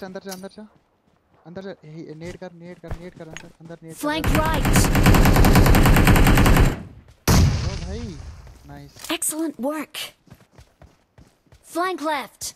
से अंदर से अंदर से अंदर से नेड कर नेड कर नेड कर अंदर अंदर नेड फ्लैंक राइट ओ भाई nice Excellent work flank left